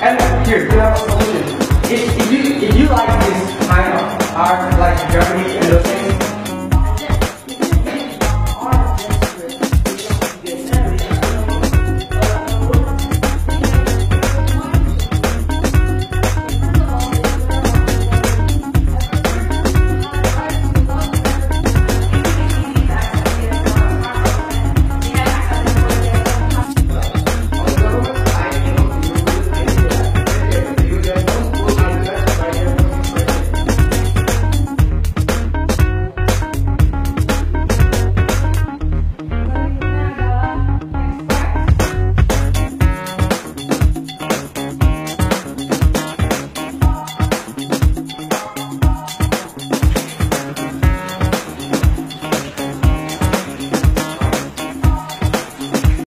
And here, you have a solution. If, if you if you like this kind of art like Germany and those